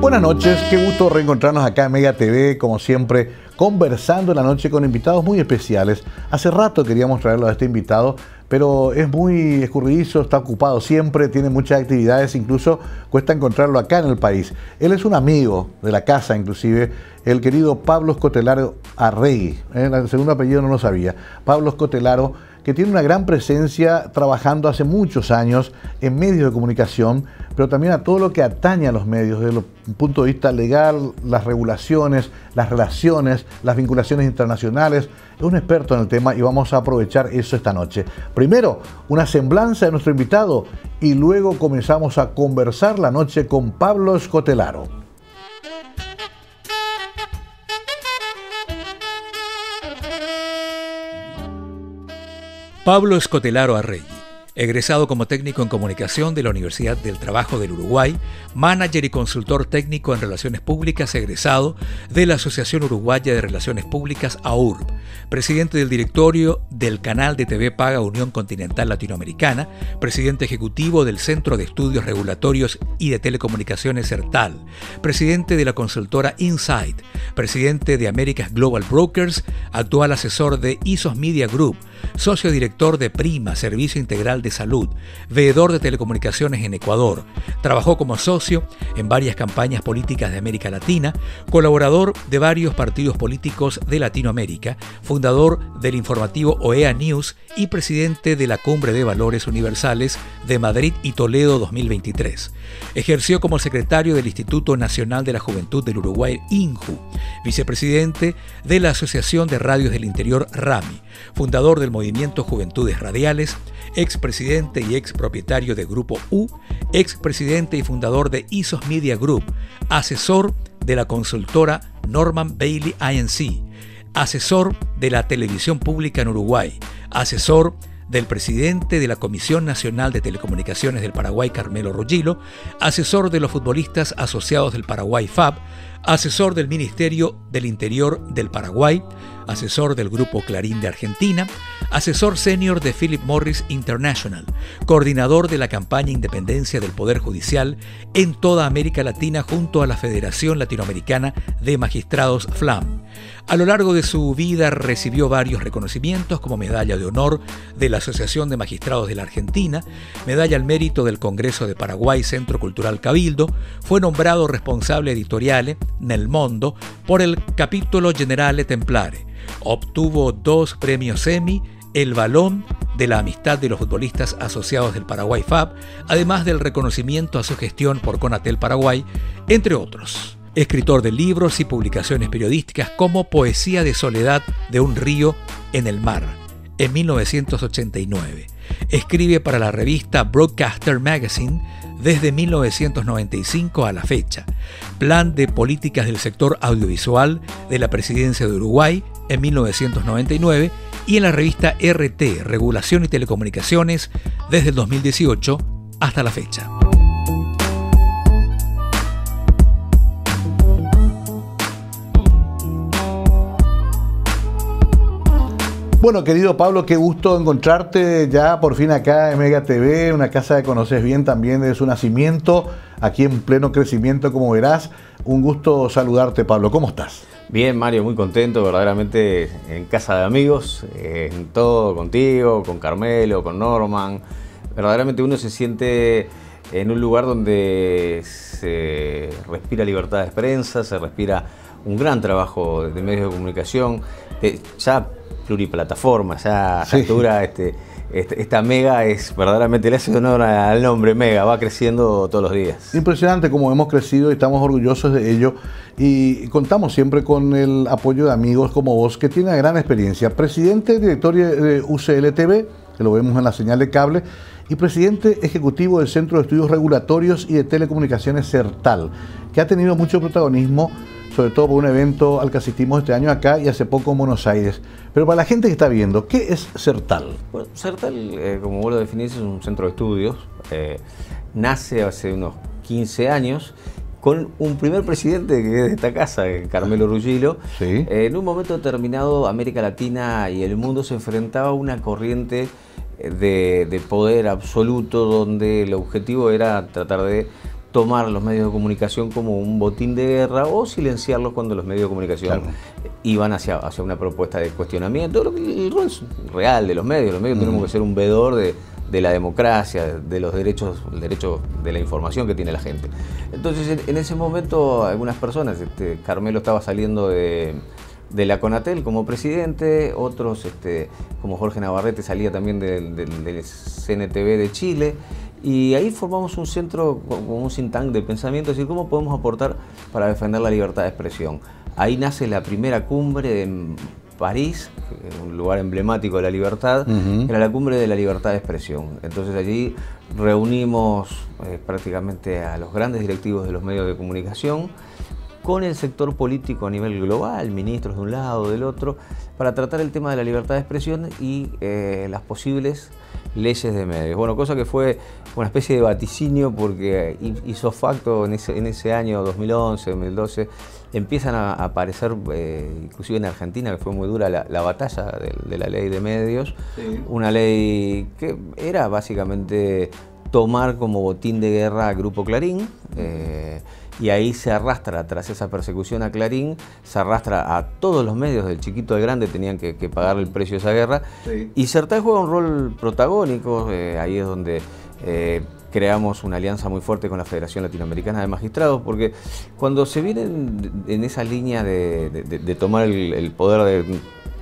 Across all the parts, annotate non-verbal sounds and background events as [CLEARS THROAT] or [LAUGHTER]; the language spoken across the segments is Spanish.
Buenas noches, qué gusto reencontrarnos acá en Mega TV, como siempre, conversando la noche con invitados muy especiales. Hace rato queríamos traerlo a este invitado, pero es muy escurridizo, está ocupado siempre, tiene muchas actividades, incluso cuesta encontrarlo acá en el país. Él es un amigo de la casa, inclusive, el querido Pablo Escotelaro Arregui. ¿eh? El segundo apellido no lo sabía. Pablo Escotelaro que tiene una gran presencia trabajando hace muchos años en medios de comunicación, pero también a todo lo que atañe a los medios desde el punto de vista legal, las regulaciones, las relaciones, las vinculaciones internacionales. Es un experto en el tema y vamos a aprovechar eso esta noche. Primero, una semblanza de nuestro invitado y luego comenzamos a conversar la noche con Pablo Escotelaro. Pablo Escotelaro Arregui egresado como técnico en comunicación de la Universidad del Trabajo del Uruguay, manager y consultor técnico en relaciones públicas, egresado de la Asociación Uruguaya de Relaciones Públicas, AURB, presidente del directorio del canal de TV Paga Unión Continental Latinoamericana, presidente ejecutivo del Centro de Estudios Regulatorios y de Telecomunicaciones CERTAL, presidente de la consultora Insight, presidente de Américas Global Brokers, actual asesor de ISOS Media Group, socio director de Prima, Servicio Integral de Salud, veedor de telecomunicaciones en Ecuador. Trabajó como socio en varias campañas políticas de América Latina, colaborador de varios partidos políticos de Latinoamérica, fundador del informativo OEA News y presidente de la Cumbre de Valores Universales de Madrid y Toledo 2023. Ejerció como secretario del Instituto Nacional de la Juventud del Uruguay, INJU, vicepresidente de la Asociación de Radios del Interior, RAMI, fundador del movimiento Juventudes Radiales, expresidente y expropietario de Grupo U, expresidente y fundador de ISOS Media Group, asesor de la consultora Norman Bailey INC, asesor de la televisión pública en Uruguay, asesor del presidente de la Comisión Nacional de Telecomunicaciones del Paraguay, Carmelo Ruggiero, asesor de los futbolistas asociados del Paraguay FAB, asesor del Ministerio del Interior del Paraguay, asesor del Grupo Clarín de Argentina, asesor senior de Philip Morris International, coordinador de la campaña Independencia del Poder Judicial en toda América Latina junto a la Federación Latinoamericana de Magistrados FLAM. A lo largo de su vida recibió varios reconocimientos como Medalla de Honor de la Asociación de Magistrados de la Argentina, Medalla al Mérito del Congreso de Paraguay Centro Cultural Cabildo, fue nombrado responsable editorial Nel Mondo por el Capítulo Generale Templare. Obtuvo dos premios Emmy, el Balón de la Amistad de los Futbolistas Asociados del Paraguay FAB, además del reconocimiento a su gestión por Conatel Paraguay, entre otros. Escritor de libros y publicaciones periodísticas como Poesía de Soledad de un río en el mar, en 1989. Escribe para la revista Broadcaster Magazine desde 1995 a la fecha. Plan de Políticas del Sector Audiovisual de la Presidencia de Uruguay en 1999 y en la revista RT, Regulación y Telecomunicaciones, desde el 2018 hasta la fecha. Bueno, querido Pablo, qué gusto encontrarte ya por fin acá en Mega TV, una casa que conoces bien también desde su nacimiento, aquí en pleno crecimiento, como verás. Un gusto saludarte, Pablo. ¿Cómo estás? Bien, Mario, muy contento, verdaderamente en casa de amigos, en todo contigo, con Carmelo, con Norman. Verdaderamente uno se siente en un lugar donde se respira libertad de prensa, se respira un gran trabajo de medios de comunicación. Ya pluriplataforma, ya factura este, este, esta Mega es verdaderamente, le hace honor al nombre Mega, va creciendo todos los días. Impresionante como hemos crecido y estamos orgullosos de ello y contamos siempre con el apoyo de amigos como vos que tienen gran experiencia. Presidente director de UCLTV, que lo vemos en la señal de cable, y presidente ejecutivo del Centro de Estudios Regulatorios y de Telecomunicaciones CERTAL, que ha tenido mucho protagonismo sobre todo por un evento al que asistimos este año acá y hace poco en Buenos Aires. Pero para la gente que está viendo, ¿qué es CERTAL? Bueno, CERTAL, eh, como vos lo definís, es un centro de estudios. Eh, nace hace unos 15 años con un primer presidente que es de esta casa, Carmelo Ruggilo. Sí. Eh, en un momento determinado, América Latina y el mundo se enfrentaba a una corriente de, de poder absoluto donde el objetivo era tratar de tomar los medios de comunicación como un botín de guerra o silenciarlos cuando los medios de comunicación iban hacia, hacia una propuesta de cuestionamiento. El rol real de los medios, los medios tenemos que ser un vedor de, la democracia, de los derechos, el derecho de la información que tiene la gente. Entonces, en, ese momento, algunas personas, este, Carmelo estaba saliendo de, la Conatel como presidente, otros, este, como Jorge Navarrete, salía también del, del CNTV de Chile, y ahí formamos un centro como un think tank de pensamiento, es decir, cómo podemos aportar para defender la libertad de expresión. Ahí nace la primera cumbre en París, un lugar emblemático de la libertad, era la cumbre de la libertad de expresión. Entonces allí reunimos eh, prácticamente a los grandes directivos de los medios de comunicación, con el sector político a nivel global, ministros de un lado, del otro, para tratar el tema de la libertad de expresión y eh, las posibles leyes de medios. Bueno, cosa que fue una especie de vaticinio porque hizo facto en ese, en ese año 2011, 2012, empiezan a aparecer, eh, inclusive en Argentina, que fue muy dura la, batalla de, la ley de medios, una ley que era básicamente tomar como botín de guerra al Grupo Clarín. Eh, y ahí se arrastra, tras esa persecución a Clarín, se arrastra a todos los medios, del chiquito al grande, tenían que, pagar el precio de esa guerra. Y Certay juega un rol protagónico, eh, ahí es donde eh, creamos una alianza muy fuerte con la Federación Latinoamericana de Magistrados, porque cuando se viene en, esa línea de, tomar el, el poder de,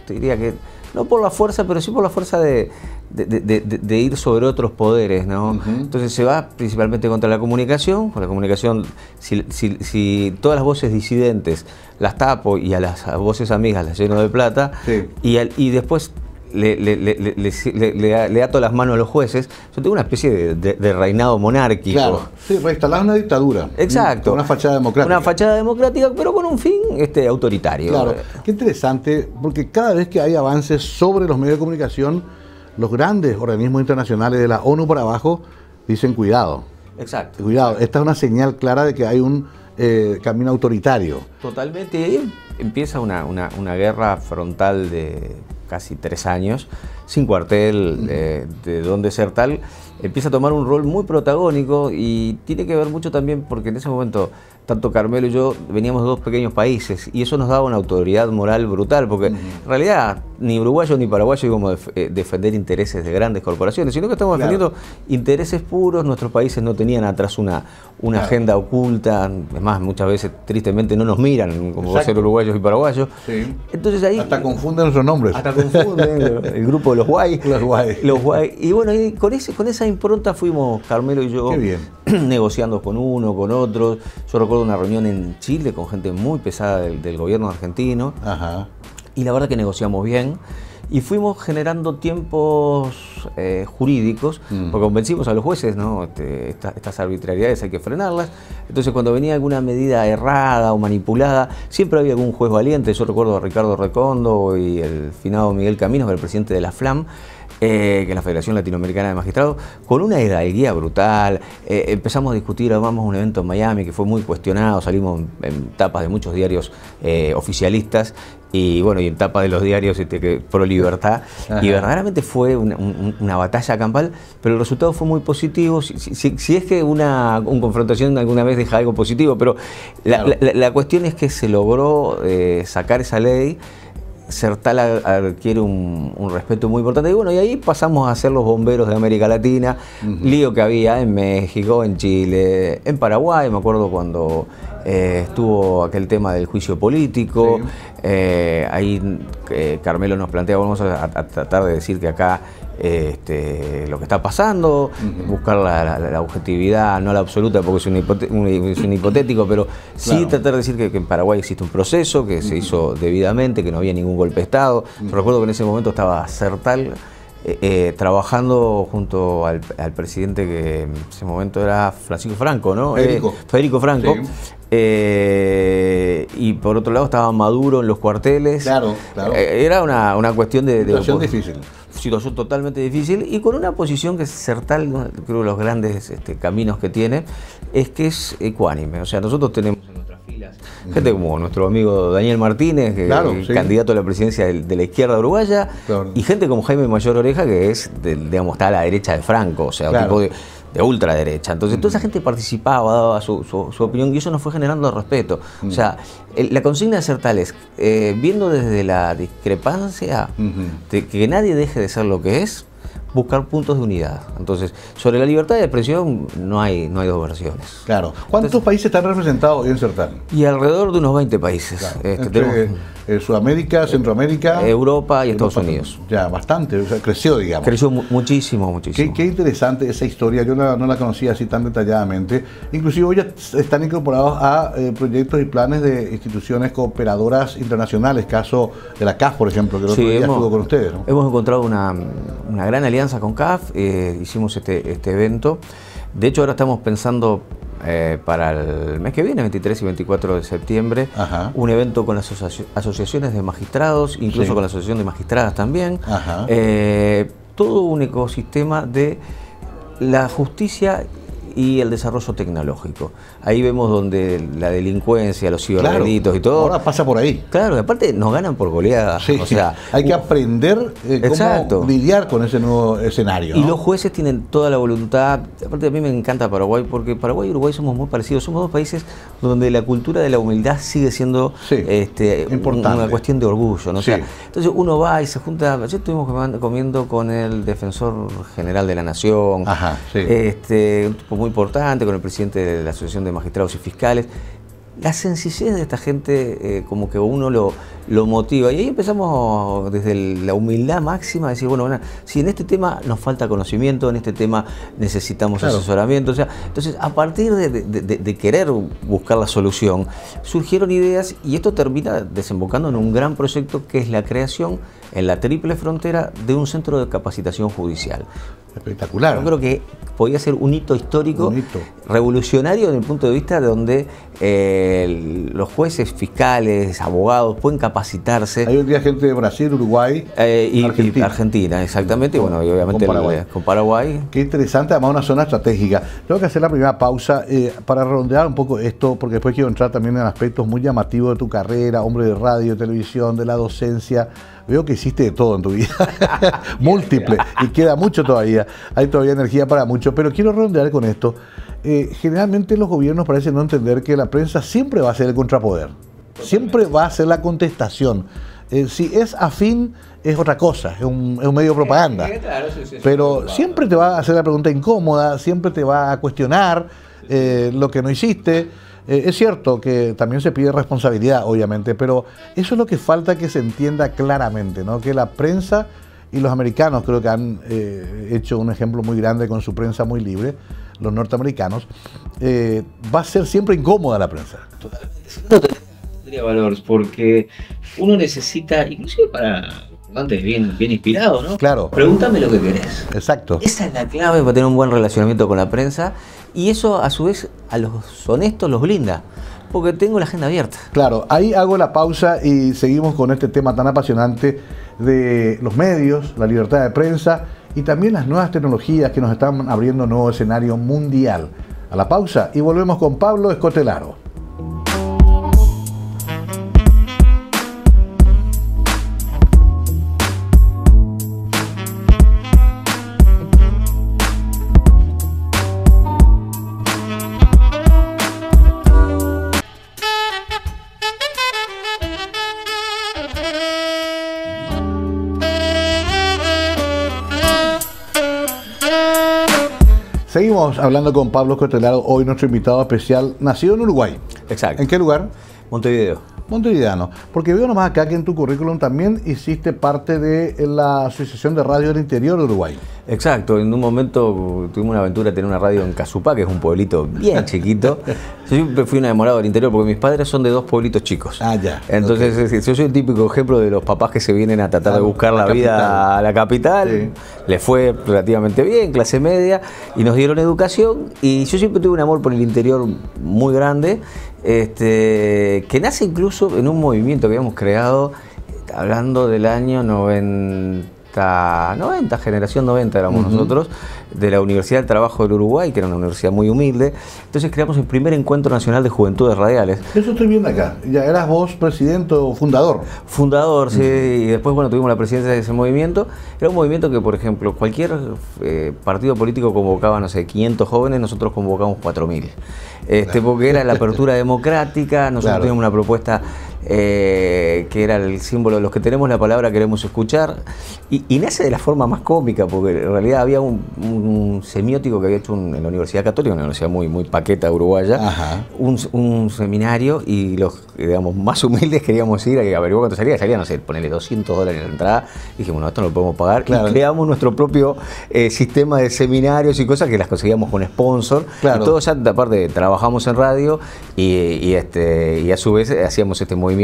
te diría que no por la fuerza, pero sí por la fuerza de, ir sobre otros poderes, ¿no? Entonces se va principalmente contra la comunicación, con la comunicación, si, todas las voces disidentes las tapo y a las voces amigas las lleno de plata, y, y después le, le, le, le, ato las manos a los jueces, yo tengo una especie de, reinado monárquico. Claro, sí, reinstalar una dictadura. Exacto. Una fachada democrática. Una fachada democrática, pero con un fin este, autoritario. Claro, qué interesante, porque cada vez que hay avances sobre los medios de comunicación, los grandes organismos internacionales de la ONU para abajo dicen cuidado. Exacto. Cuidado, esta es una señal clara de que hay un eh, camino autoritario. Totalmente, y ahí empieza una, una, una guerra frontal de casi tres años, sin cuartel, de, de dónde ser tal, empieza a tomar un rol muy protagónico y tiene que ver mucho también porque en ese momento tanto Carmelo y yo veníamos de dos pequeños países y eso nos daba una autoridad moral brutal, porque en realidad ni uruguayo ni paraguayo íbamos a eh, defender intereses de grandes corporaciones, sino que estamos defendiendo intereses puros, nuestros países no tenían atrás una, una agenda oculta, es más, muchas veces tristemente no nos miran como ser uruguayos y paraguayos. Entonces ahí... Hasta confunden nuestros nombres. Hasta confunden el grupo de los guay. [LAUGHS] Los guay. Los guay. Y bueno, con, ese, con esa impronta fuimos Carmelo y yo [CLEARS THROAT] negociando con uno, con otros. Yo recuerdo una reunión en Chile con gente muy pesada del, gobierno argentino. Y la verdad que negociamos bien. Y fuimos generando tiempos eh, jurídicos, mm. porque convencimos a los jueces, ¿no? Este, estas arbitrariedades hay que frenarlas. Entonces, cuando venía alguna medida errada o manipulada, siempre había algún juez valiente. Yo recuerdo a Ricardo Recondo y el finado Miguel Caminos, que era el presidente de la FLAM, eh, que es la Federación Latinoamericana de Magistrados, con una hidalguía brutal. Eh, empezamos a discutir, armamos un evento en Miami que fue muy cuestionado, salimos en, tapas de muchos diarios eh, oficialistas y bueno, y en tapas de los diarios este, pro libertad. Y verdaderamente fue una, batalla campal, pero el resultado fue muy positivo. Si, es que una, confrontación alguna vez deja algo positivo, pero la, cuestión es que se logró sacar esa ley. Sertal adquiere un, respeto muy importante. Y bueno, y ahí pasamos a ser los bomberos de América Latina, lío que había en México, en Chile, en Paraguay, me acuerdo cuando eh, estuvo aquel tema del juicio político. Eh, ahí eh, Carmelo nos plantea, vamos a, tratar de decir que acá este, lo que está pasando, buscar la, objetividad, no la absoluta porque es un, hipotético, pero sí tratar de decir que, en Paraguay existe un proceso que se hizo debidamente, que no había ningún golpe de Estado. Recuerdo que en ese momento estaba Certal. Eh, eh, trabajando junto al, presidente que en ese momento era Francisco Franco, ¿no? Federico, eh, Federico Franco. y por otro lado estaba Maduro en los cuarteles. Claro, claro. era una, una cuestión de... Situación difícil situación totalmente difícil y con una posición que es Certal, creo que los grandes este, caminos que tiene, es que es ecuánime. O sea, nosotros tenemos en nuestras filas gente como nuestro amigo Daniel Martínez, que es candidato a la presidencia de, la izquierda uruguaya, y gente como Jaime Mayor Oreja, que es, digamos, está a la derecha de Franco, o sea, un tipo de de ultraderecha. Entonces, toda esa gente participaba, daba su, su, opinión y eso nos fue generando respeto. O sea, la consigna de ser tal es, eh, viendo desde la discrepancia, de que nadie deje de ser lo que es, buscar puntos de unidad. Entonces, sobre la libertad de expresión no hay, no hay dos versiones. Claro. ¿Cuántos países están representados en Certamen? Y alrededor de unos 20 países. Este, eh, Sudamérica, Centroamérica. Europa y Estados Unidos. Ya, bastante, creció, digamos. Creció muchísimo, muchísimo. Qué, interesante esa historia, yo no, la conocía así tan detalladamente. Inclusive hoy ya están incorporados a eh, proyectos y planes de instituciones cooperadoras internacionales, caso de la CAF, por ejemplo, que el otro día estuvo con ustedes. Hemos encontrado una, gran alianza con CAF, eh, hicimos este, este evento. De hecho, ahora estamos pensando eh, para el mes que viene, 23 y 24 de septiembre, un evento con las asociaciones de magistrados, incluso con la Asociación de Magistradas también. Eh, todo un ecosistema de la justicia y el desarrollo tecnológico. Ahí vemos donde la delincuencia, los ciberdelitos y todo. Ahora pasa por ahí. Claro, aparte nos ganan por goleada. o sea, hay que aprender eh, cómo lidiar con ese nuevo escenario. Y los jueces tienen toda la voluntad. Aparte a mí me encanta Paraguay porque Paraguay y Uruguay somos muy parecidos. Somos dos países donde la cultura de la humildad sigue siendo este, una cuestión de orgullo. ¿no? sea, entonces uno va y se junta. Ayer estuvimos comiendo con el defensor general de la nación. Ajá, este, un tipo muy importante, con el presidente de la Asociación de Magistrados y Fiscales. La sencillez de esta gente eh, como que uno lo, lo motiva. Y ahí empezamos desde la humildad máxima a decir, bueno, bueno, si en este tema nos falta conocimiento, en este tema necesitamos asesoramiento. O sea, entonces, a partir de, querer buscar la solución, surgieron ideas y esto termina desembocando en un gran proyecto que es la creación en la triple frontera de un centro de capacitación judicial. Espectacular. Yo creo que podía ser un hito histórico, revolucionario desde el punto de vista de donde eh, los jueces, fiscales, abogados pueden capacitarse. Hay un día gente de Brasil, Uruguay eh, y, Argentina. exactamente, y bueno, y obviamente con Paraguay. Qué interesante, además una zona estratégica. Tengo que hacer la primera pausa eh, para redondear un poco esto, porque después quiero entrar también en aspectos muy llamativos de tu carrera, hombre de radio, televisión, de la docencia. Veo que hiciste de todo en tu vida, [LAUGHS] múltiple, y queda mucho todavía. Hay todavía energía para mucho, pero quiero redondear con esto. Eh, generalmente los gobiernos parecen no entender que la prensa siempre va a ser el contrapoder, siempre va a ser la contestación. Eh, si es afín, es otra cosa, es un, medio de propaganda. Pero siempre te va a hacer la pregunta incómoda, siempre te va a cuestionar eh, lo que no hiciste. Eh, es cierto que también se pide responsabilidad, obviamente, pero eso es lo que falta que se entienda claramente, ¿no? Que la prensa y los americanos creo que han eh, hecho un ejemplo muy grande con su prensa muy libre, los norteamericanos, eh, va a ser siempre incómoda la prensa. Totalmente. No tendría valor, porque uno necesita, inclusive para antes bien, bien inspirado, ¿no? Claro. Pregúntame lo que querés. Exacto. Esa es la clave para tener un buen relacionamiento con la prensa y eso a su vez a los honestos los blinda, porque tengo la agenda abierta. Claro, ahí hago la pausa y seguimos con este tema tan apasionante de los medios, la libertad de prensa y también las nuevas tecnologías que nos están abriendo un nuevo escenario mundial. A la pausa y volvemos con Pablo Escotelaro. Hablando con Pablo Cotelaro, hoy nuestro invitado especial, nacido en Uruguay. Exacto. ¿En qué lugar? Montevideo. Montevideano, porque veo nomás acá que en tu currículum también hiciste parte de la Asociación de Radio del Interior de Uruguay. Exacto, en un momento tuvimos una aventura de tener una radio en Casupá, que es un pueblito bien [LAUGHS] chiquito. Yo siempre fui un enamorado del interior porque mis padres son de dos pueblitos chicos. Ah, ya. Entonces, yo soy el típico ejemplo de los papás que se vienen a tratar de buscar la, vida a la capital. Les fue relativamente bien, clase media, y nos dieron educación. Y yo siempre tuve un amor por el interior muy grande este, que nace incluso en un movimiento que habíamos creado, hablando del año 90, 90 generación 90 éramos nosotros, de la Universidad del Trabajo del Uruguay, que era una universidad muy humilde. Entonces creamos el primer encuentro nacional de juventudes radiales. Eso estoy viendo acá. Ya eras vos presidente o fundador. Fundador, sí. Y después, bueno, tuvimos la presidencia de ese movimiento. Era un movimiento que, por ejemplo, cualquier eh, partido político convocaba, no sé, 500 jóvenes, nosotros convocamos 4.000. Este, porque era la [LAUGHS] apertura democrática, nosotros teníamos una propuesta eh, que era el símbolo de los que tenemos la palabra queremos escuchar, y, nace de la forma más cómica, porque en realidad había un, semiótico que había hecho en la Universidad Católica, una universidad muy, muy paqueta uruguaya, un, seminario, y los digamos, más humildes queríamos ir a averiguar cuánto salía, salía, no sé, ponerle 200 dólares en la entrada, y dijimos, no, esto no lo podemos pagar, y creamos nuestro propio eh, sistema de seminarios y cosas que las conseguíamos con sponsor, y todo ya, aparte, trabajamos en radio, y, este, y a su vez hacíamos este movimiento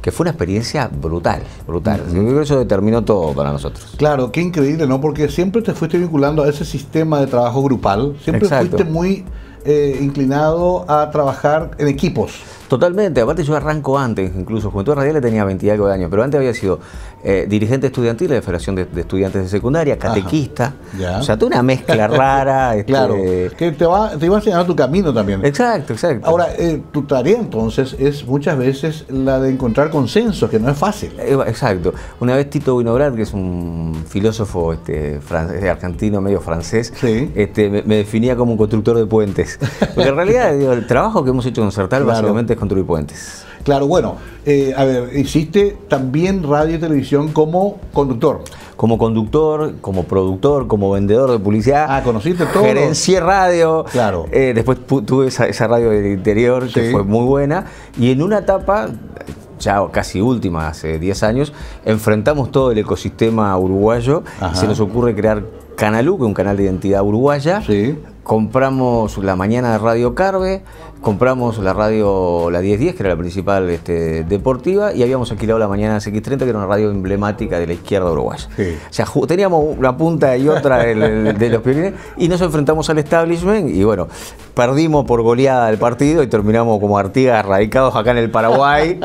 que fue una experiencia brutal, brutal. eso determinó todo para nosotros. Claro, qué increíble, ¿no? Porque siempre te fuiste vinculando a ese sistema de trabajo grupal, siempre fuiste muy eh, inclinado a trabajar en equipos. Totalmente, aparte yo arranco antes, incluso Juventud Radial tenía 20 y algo de años, pero antes había sido eh, dirigente estudiantil de la Federación de, Estudiantes de Secundaria, catequista, o sea, toda una mezcla [LAUGHS] rara. Este, claro, que te va, te a enseñar tu camino también. Exacto, exacto. Ahora, eh, tu tarea entonces es muchas veces la de encontrar consenso, que no es fácil. Eh, exacto. Una vez Tito Winograd, que es un filósofo este, francés, argentino, medio francés, este, me, definía como un constructor de puentes. [LAUGHS] Porque en realidad el trabajo que hemos hecho en Certal básicamente construir puentes. Claro, bueno, eh, a ver, hiciste también radio y televisión como conductor. Como conductor, como productor, como vendedor de publicidad. Ah, conociste todo. Gerencié radio. Claro. Eh, después tuve esa, radio del interior que fue muy buena. Y en una etapa, ya casi última, hace 10 años, enfrentamos todo el ecosistema uruguayo. Y se nos ocurre crear Canalú, que es un canal de identidad uruguaya. Sí compramos la mañana de Radio Carve, compramos la radio La 1010, que era la principal este, deportiva, y habíamos alquilado la mañana CX30, que era una radio emblemática de la izquierda uruguaya. O sea, teníamos una punta y otra [LAUGHS] de los piolines, y nos enfrentamos al establishment, y bueno, perdimos por goleada el partido y terminamos como Artigas radicados acá en el Paraguay.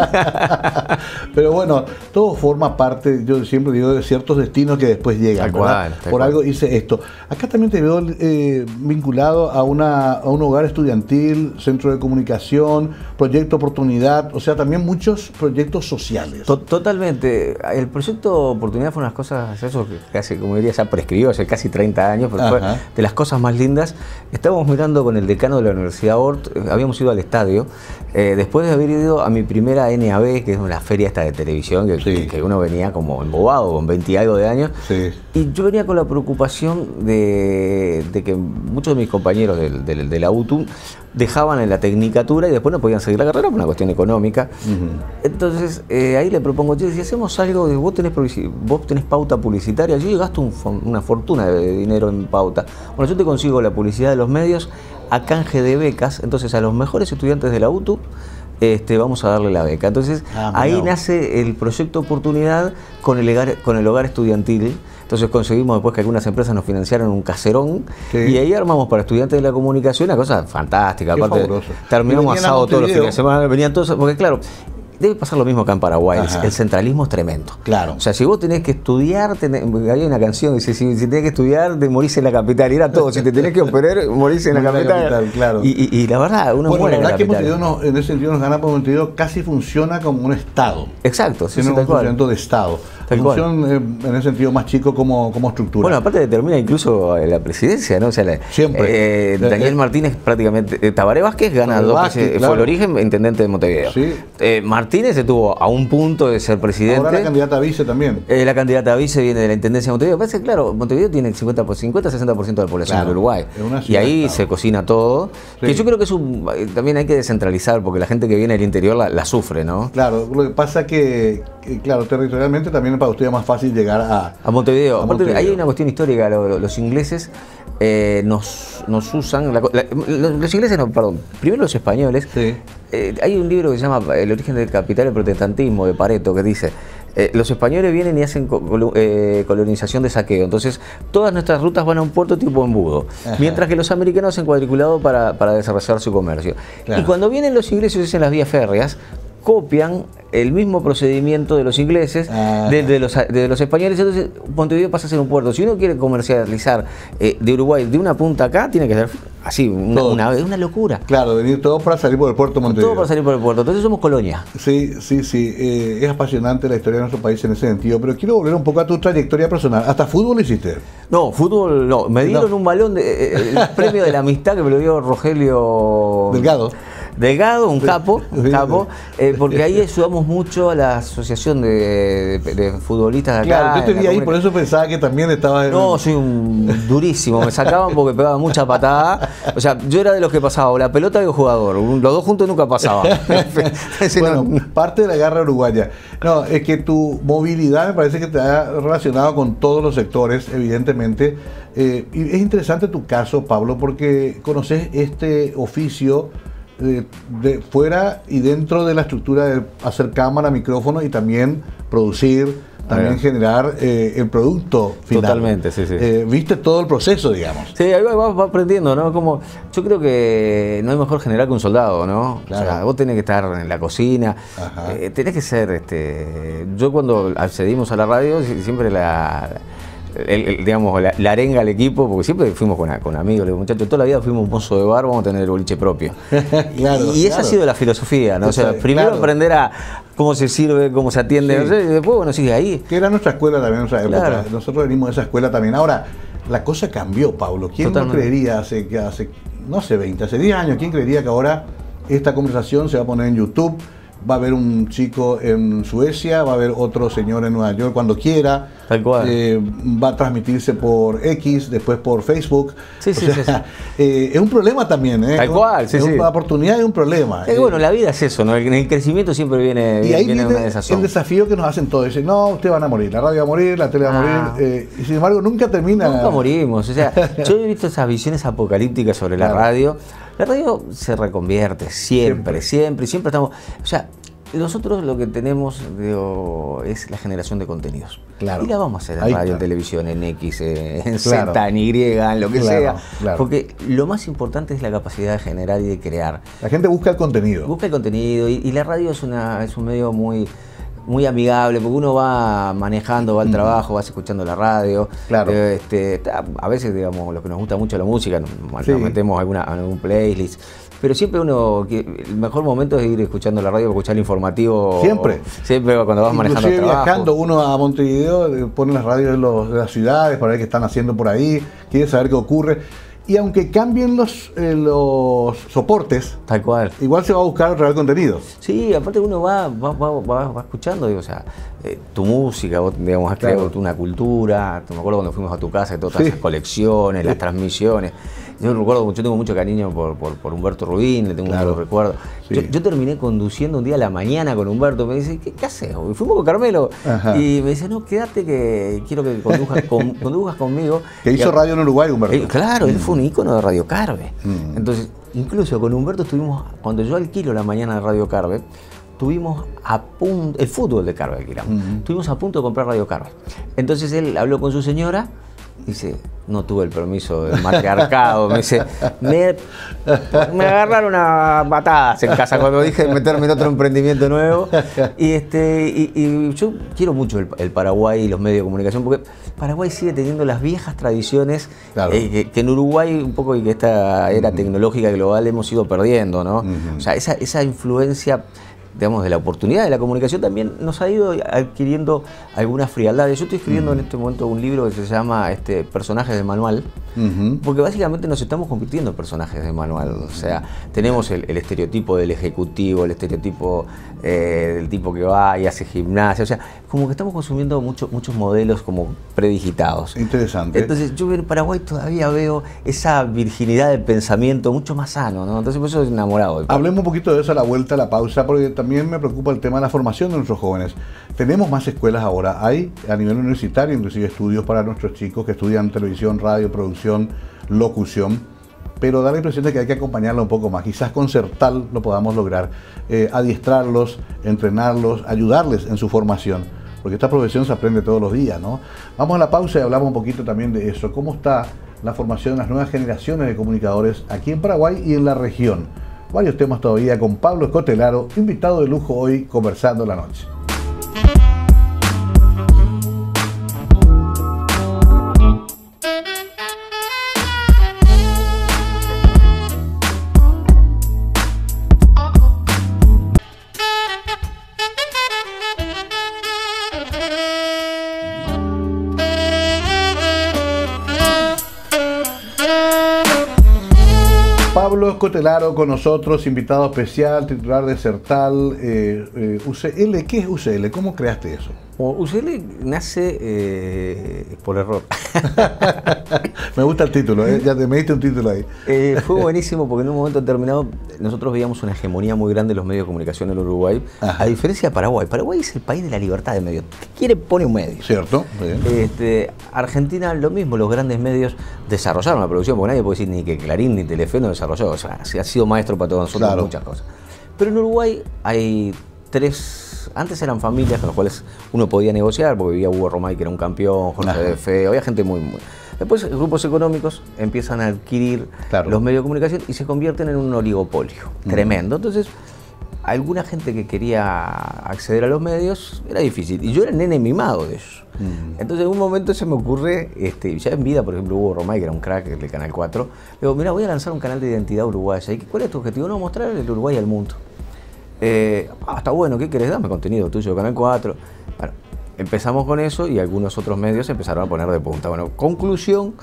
[LAUGHS] Pero bueno, todo forma parte, yo siempre digo, de ciertos destinos que después llegan. por algo hice esto. Acá también te veo eh, vinculado a, una, a un hogar estudiantil, centro de comunicación, proyecto oportunidad, o sea, también muchos proyectos sociales. Totalmente. El proyecto oportunidad fue unas cosas, eso que casi, como diría, ya prescribió hace casi 30 años, pero fue de las cosas más lindas. Estábamos mirando con el de de la Universidad Ort, eh, habíamos ido al estadio, eh, después de haber ido a mi primera NAB, que es una feria esta de televisión, que, uno venía como embobado, con 20 y algo de años, y yo venía con la preocupación de, que muchos de mis compañeros de, la UTU dejaban en la tecnicatura y después no podían seguir la carrera por una cuestión económica. Entonces, eh, ahí le propongo, si hacemos algo, vos tenés, vos tenés pauta publicitaria, yo gasto una fortuna de dinero en pauta. Bueno, yo te consigo la publicidad de los medios a canje de becas. Entonces, a los mejores estudiantes de la UTU este, vamos a darle la beca. Entonces, ah, ahí nace el proyecto Oportunidad con el, hogar, con el hogar estudiantil. Entonces conseguimos después que algunas empresas nos financiaron un caserón y ahí armamos para estudiantes de la comunicación una cosa fantástica. Aparte, terminamos asado todos los fines de semana, venían todos, porque claro, Debe pasar lo mismo acá en Paraguay. El centralismo es tremendo. Claro. O sea, si vos tenés que estudiar, hay una canción que dice, si, tenés que estudiar, te morís en la capital. Y era todo, si te tenés que operar, [LAUGHS] morís en la capital. claro. Y, la verdad, uno bueno, muere la verdad que Montevideo en ese sentido nos gana por Montevideo casi funciona como un Estado. Exacto, sí, Tiene un funcionamiento de Estado. Función eh, en ese sentido más chico como, como estructura. Bueno, aparte determina incluso eh, la presidencia, ¿no? O sea, Siempre. Eh, Daniel Martínez prácticamente, Tabaré Vázquez gana dos Vázquez, fue el origen intendente de Montevideo. Sí. Martínez estuvo a un punto de ser presidente. Ahora la candidata a vice también. la candidata a vice viene de la intendencia de Montevideo. Parece claro, Montevideo tiene 50, 50-60% de la población de Uruguay. Y ahí se cocina todo. Que yo creo que es un, también hay que descentralizar porque la gente que viene del interior la, sufre, ¿no? Claro, lo que pasa que, que claro, territorialmente también para usted es más fácil llegar a, a Montevideo. hay una cuestión histórica, los, ingleses eh, nos, nos, usan, los ingleses, no, perdón, primero los españoles. Eh, hay un libro que se llama El origen del capital y el protestantismo de Pareto que dice, eh, los españoles vienen y hacen colonización de saqueo. Entonces, todas nuestras rutas van a un puerto tipo embudo. Mientras que los americanos hacen cuadriculado para, para desarrollar su comercio. Y cuando vienen los ingleses y hacen las vías férreas, copian el mismo procedimiento de los ingleses, Ah. de, de los, de los españoles, entonces Montevideo pasa a ser un puerto. Si uno quiere comercializar eh, de Uruguay de una punta acá, tiene que ser así, una, una, una locura. Claro, venir todo para salir por el puerto de Montevideo. Todo para salir por el puerto. Entonces somos colonia. Sí, sí, sí. eh, es apasionante la historia de nuestro país en ese sentido, pero quiero volver un poco a tu trayectoria personal. Hasta fútbol hiciste. No, fútbol no. Me dieron No. un balón de eh, el premio de la amistad que me lo dio Rogelio Delgado. Delgado, un capo, un Sí. capo, eh, porque ahí ayudamos mucho a la asociación de, de- de futbolistas de acá. Claro, yo te vi ahí, por eso pensaba que también estabas en. No, soy un durísimo, me sacaban porque pegaba mucha patada. O sea, yo era de los que pasaba o la pelota o el jugador. Los dos juntos nunca pasaban. [LAUGHS] [LAUGHS] Bueno, no- parte de la garra uruguaya. No, es que tu movilidad me parece que te ha relacionado con todos los sectores, evidentemente. Eh, y es interesante tu caso, Pablo, porque conoces este oficio eh, de fuera y dentro de la estructura de hacer cámara, micrófono y también producir, también generar eh, el producto final. Totalmente, sí, sí. Eh, Viste todo el proceso, digamos. Sí, ahí va, va- aprendiendo, ¿no? Como, yo creo que no hay mejor general que un soldado, ¿no? Claro. O sea, vos tenés que estar en la cocina, eh, tenés que ser, este, yo cuando accedimos a la radio, si- siempre la, el- el- digamos, la, la arenga al equipo, porque siempre fuimos con, con amigos, le digo, muchachos, toda la vida fuimos un pozo de bar, vamos a tener el boliche propio. [LAUGHS] Claro, y esa claro. ha sido la filosofía, ¿no? O sea, primero claro. aprender a cómo se sirve, cómo se atiende, Sí. no sé, y después, bueno, sigue ahí. Que era nuestra escuela también nuestra época. Nosotros venimos de esa escuela también. Ahora, la cosa cambió, Pablo. ¿Quién no creería hace, que hace, no hace 20, hace 10 años, quién creería que ahora esta conversación se va a poner en YouTube? Va a haber un chico en Suecia, va a haber otro señor en Nueva York cuando quiera. Tal cual. Eh, va a transmitirse por X, después por Facebook. Sí, O sí, sea, sí, sí. [LAUGHS] eh, es un problema también, ¿eh? Tal cual, sí, es sí. una oportunidad y un problema. Bueno, la vida es eso, ¿no? El, el crecimiento siempre viene, y ahí viene viene una desazón. el desafío que nos hacen todos. Dicen, no, ustedes van a morir, la radio va a morir, la tele va a Ah. morir. eh, y sin embargo, nunca termina. Nunca morimos. O sea, [LAUGHS] yo he visto esas visiones apocalípticas sobre la Claro. radio. La radio se reconvierte siempre, siempre, siempre, estamos. O sea, nosotros lo que tenemos digo, es la generación de contenidos. Claro. Y la vamos a hacer en Ahí radio, está. en televisión, en X, en Claro. Z, en Y, en lo que Claro, sea. claro. Porque lo más importante es la capacidad de generar y de crear. La gente busca el contenido. Busca el contenido y, y la radio es, una, es un medio muy muy amigable porque uno va manejando, va al trabajo, vas escuchando la radio. Claro. Eh, este, a veces, digamos, lo que nos gusta mucho la música, nos, Sí. nos metemos alguna, en algún playlist. Pero siempre uno, el mejor momento es ir escuchando la radio, escuchar el informativo. Siempre. Siempre cuando vas manejando el Inclusive trabajo. viajando uno a Montevideo, eh, ponen las radios de, los- de las ciudades para ver qué están haciendo por ahí, quiere saber qué ocurre. Y aunque cambien los, eh, los soportes, Tal cual. igual se va a buscar otro contenido. Sí, aparte uno va, va, va, va- escuchando, digo, o sea, eh, tu música, vos digamos, has Claro. creado una cultura, me acuerdo cuando fuimos a tu casa, todas Sí. esas colecciones, las transmisiones. Yo recuerdo, yo tengo mucho cariño por, por, por Humberto Rubín, le tengo Claro. muchos recuerdos. Sí. Yo, yo terminé conduciendo un día a la mañana con Humberto, me dice, ¿qué, qué haces? Y fuimos con Carmelo. Ajá. Y me dice, no, quédate que quiero que conduzcas, [LAUGHS] con- conduzcas conmigo. Que hizo a- radio en Uruguay, Humberto. eh, claro, él fue un ícono de Radio Carve. Mm. Entonces, incluso con Humberto estuvimos, cuando yo alquilo la mañana de Radio Carve, tuvimos a punto, el fútbol de Carve alquilamos, Mm. estuvimos a punto de comprar Radio Carve. Entonces él habló con su señora, dice, no tuve el permiso del matriarcado, me dice, me, me agarraron a patadas en casa cuando dije meterme en otro emprendimiento nuevo. Y, este, y, y yo quiero mucho el, el Paraguay y los medios de comunicación, porque Paraguay sigue teniendo las viejas tradiciones Claro. eh, que, que en Uruguay un poco y que esta era tecnológica global hemos ido perdiendo, ¿no? O sea, esa, esa influencia, digamos, de la oportunidad de la comunicación también nos ha ido adquiriendo algunas frialdades. Yo estoy escribiendo en este momento un libro que se llama este, Personajes de Manual, Porque básicamente nos estamos convirtiendo en personajes de manual. O sea, tenemos el, el estereotipo del ejecutivo, el estereotipo eh, del tipo que va y hace gimnasia. O sea, como que estamos consumiendo mucho- muchos modelos como predigitados. Interesante. Entonces yo en Paraguay todavía veo esa virginidad del pensamiento mucho más sano, ¿no? Entonces por eso estoy enamorado. Hablemos un poquito de eso a la vuelta a la pausa, porque también me preocupa el tema de la formación de nuestros jóvenes. Tenemos más escuelas ahora, hay a nivel universitario inclusive estudios para nuestros chicos que estudian televisión, radio, producción, locución, pero da la impresión de que hay que acompañarlo un poco más. Quizás con Certal lo podamos lograr, eh, adiestrarlos, entrenarlos, ayudarles en su formación, porque esta profesión se aprende todos los días, ¿no? Vamos a la pausa y hablamos un poquito también de eso, cómo está la formación de las nuevas generaciones de comunicadores aquí en Paraguay y en la región varios temas todavía con Pablo Escotelaro, invitado de lujo hoy conversando la noche. Pablo Escotelaro con nosotros, invitado especial, titular de Certal eh, eh, UCL. ¿Qué es UCL? ¿Cómo creaste eso? UCL nace eh, por error. [LAUGHS] me gusta el título, ¿eh? ya te me diste un título ahí. Eh, fue [LAUGHS] buenísimo porque en un momento determinado nosotros veíamos una hegemonía muy grande de los medios de comunicación en Uruguay, a diferencia de Paraguay. Paraguay es el país de la libertad de medios. ¿Qué quiere pone un medio. Cierto. Este, Argentina lo mismo, los grandes medios desarrollaron la producción, porque nadie puede decir ni que Clarín ni Telefe no desarrolló. O sea, ha sido maestro para todos nosotros muchas cosas. Pero en Uruguay hay tres antes eran familias con las cuales uno podía negociar, porque vivía Hugo Romay, que era un campeón, Jorge de Feo, había gente muy, muy... Después grupos económicos empiezan a adquirir los medios de comunicación y se convierten en un oligopolio tremendo. Entonces, alguna gente que quería acceder a los medios era difícil. Y yo era nene mimado de eso. Entonces, en un momento se me ocurre, este, ya en vida, por ejemplo, Hugo Romay, que era un crack del Canal 4, digo, mira, voy a lanzar un canal de identidad uruguaya. ¿Y cuál es tu objetivo? No, mostrar el Uruguay al mundo. Eh, ah, está bueno, ¿qué querés? Dame contenido tuyo, Canal 4. Bueno, empezamos con eso y algunos otros medios empezaron a poner de punta. Bueno, conclusión,